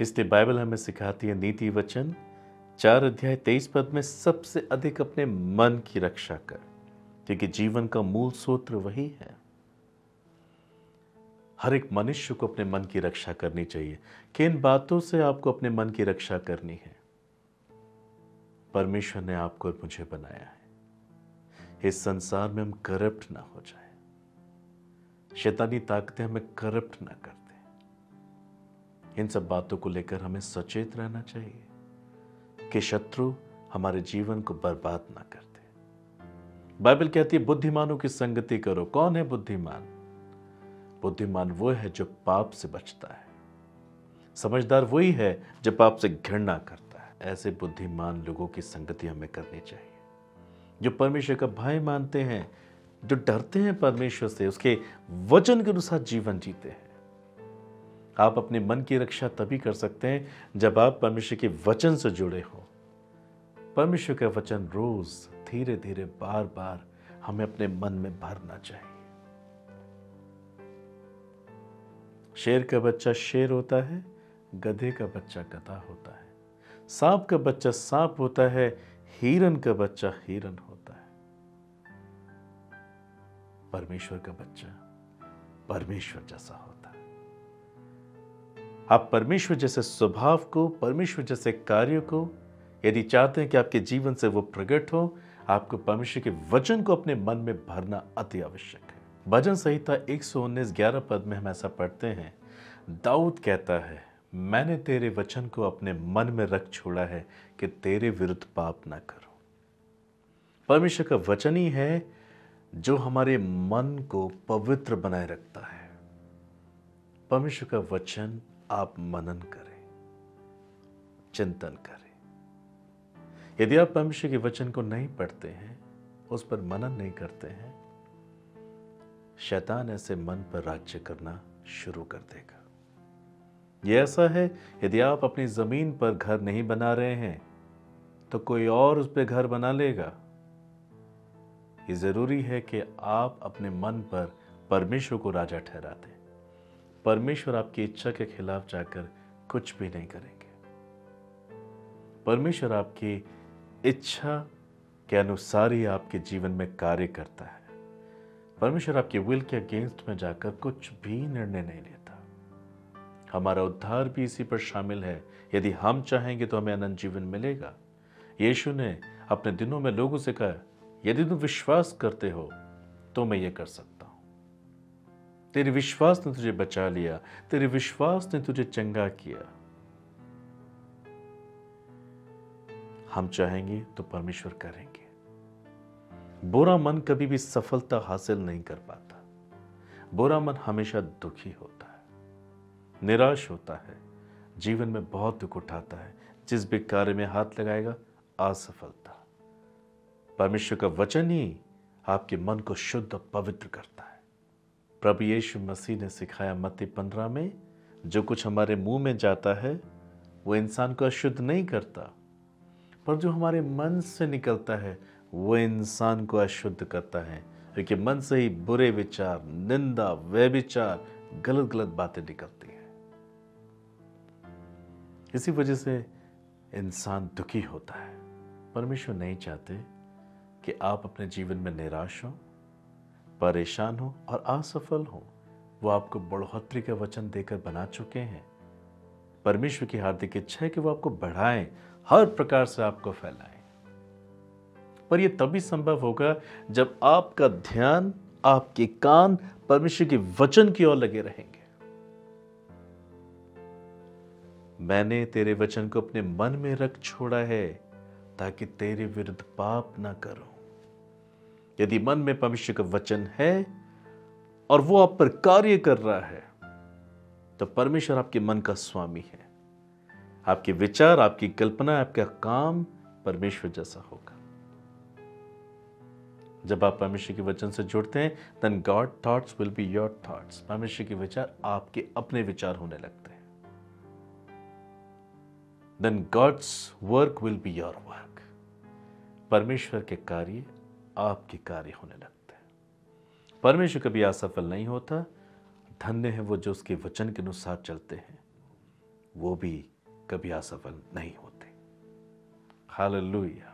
इसलिए बाइबल हमें सिखाती है नीति वचन। चार अध्याय तेईस पद में सबसे अधिक अपने मन की रक्षा कर, क्योंकि जीवन का मूल सूत्र वही है। हर एक मनुष्य को अपने मन की रक्षा करनी चाहिए। किन बातों से आपको अपने मन की रक्षा करनी है? परमेश्वर ने आपको और मुझे बनाया है। इस संसार में हम करप्ट ना हो जाए। शैतानी ताकतें हमें करप्ट ना कर दे। इन सब बातों को लेकर हमें सचेत रहना चाहिए कि शत्रु हमारे जीवन को बर्बाद ना कर दे। बाइबल कहती है, बुद्धिमानों की संगति करो। कौन है बुद्धिमान? बुद्धिमान वो है जो पाप से बचता है। समझदार वही है जो पाप से घृणा करता है। ऐसे बुद्धिमान लोगों की संगति हमें करनी चाहिए। जो परमेश्वर का भय मानते हैं, जो डरते हैं परमेश्वर से, उसके वचन के अनुसार जीवन जीते हैं। आप अपने मन की रक्षा तभी कर सकते हैं जब आप परमेश्वर के वचन से जुड़े हो। परमेश्वर का वचन रोज धीरे धीरे बार बार हमें अपने मन में भरना चाहिए। शेर का बच्चा शेर होता है, गधे का बच्चा गधा होता है। सांप का बच्चा सांप होता है, हिरन का बच्चा हिरन होता है। परमेश्वर का बच्चा परमेश्वर जैसा होता है। आप परमेश्वर जैसे स्वभाव को, परमेश्वर जैसे कार्य को, यदि चाहते हैं कि आपके जीवन से वो प्रकट हो, आपको परमेश्वर के वचन को अपने मन में भरना अति आवश्यक है। भजन संहिता एक सौ उन्नीस ग्यारह पद में हम ऐसा पढ़ते हैं, दाऊद कहता है, मैंने तेरे वचन को अपने मन में रख छोड़ा है कि तेरे विरुद्ध पाप ना करो। परमेश्वर का वचन ही है जो हमारे मन को पवित्र बनाए रखता है। परमेश्वर का वचन आप मनन करें, चिंतन करें। यदि आप परमेश्वर के वचन को नहीं पढ़ते हैं, उस पर मनन नहीं करते हैं, शैतान ऐसे मन पर राज्य करना शुरू कर देगा। यह ऐसा है, यदि आप अपनी ज़मीन पर घर नहीं बना रहे हैं तो कोई और उस पर घर बना लेगा। ये ज़रूरी है कि आप अपने मन पर परमेश्वर को राजा ठहरा दें परमेश्वर आपकी इच्छा के खिलाफ जाकर कुछ भी नहीं करेंगे। परमेश्वर आपकी इच्छा के अनुसार ही आपके जीवन में कार्य करता है। परमेश्वर आपके विल के अगेंस्ट में जाकर कुछ भी निर्णय नहीं लेता। हमारा उद्धार भी इसी पर शामिल है। यदि हम चाहेंगे तो हमें अनंत जीवन मिलेगा। यीशु ने अपने दिनों में लोगों से कहा, यदि तुम विश्वास करते हो तो मैं ये कर सकता तेरे विश्वास ने तुझे बचा लिया, तेरे विश्वास ने तुझे चंगा किया। हम चाहेंगे तो परमेश्वर करेंगे। बुरा मन कभी भी सफलता हासिल नहीं कर पाता। बुरा मन हमेशा दुखी होता है, निराश होता है, जीवन में बहुत दुख उठाता है, जिस भी कार्य में हाथ लगाएगा, असफलता। परमेश्वर का वचन ही आपके मन को शुद्ध पवित्र करता है। प्रभु यीशु मसीह ने सिखाया मत्ती पंद्रह में, जो कुछ हमारे मुँह में जाता है, वो इंसान को अशुद्ध नहीं करता। पर जो हमारे मन से निकलता है, वो इंसान को अशुद्ध करता है, क्योंकि मन से ही बुरे विचार, निंदा व्यविचार गलत गलत बातें निकलती हैं। इसी वजह से इंसान दुखी होता है। परमेश्वर नहीं चाहते कि आप अपने जीवन में निराश हो। परेशान हो और असफल हो, वो आपको बढ़ोतरी का वचन देकर बना चुके हैं। परमेश्वर की हार्दिक इच्छा है कि वो आपको बढ़ाएँ, हर प्रकार से आपको फैलाएँ। पर यह तभी संभव होगा जब आपका ध्यान, आपके कान परमेश्वर के वचन की ओर लगे रहेंगे। मैंने तेरे वचन को अपने मन में रख छोड़ा है, ताकि तेरे विरुद्ध पाप ना करो। यदि मन में परमेश्वर का वचन है और वो आप पर कार्य कर रहा है तो परमेश्वर आपके मन का स्वामी है। आपके विचार, आपकी कल्पना, आपका काम परमेश्वर जैसा होगा। जब आप परमेश्वर के वचन से जुड़ते हैं then God thoughts will be your thoughts परमेश्वर के विचार आपके अपने विचार होने लगते हैं। Then God's work will be your work परमेश्वर के कार्य आपके कार्य होने लगते हैं। परमेश्वर कभी असफल नहीं होता। धन्य है वो जो उसके वचन के अनुसार चलते हैं। वो भी कभी असफल नहीं होते। हालेलुया।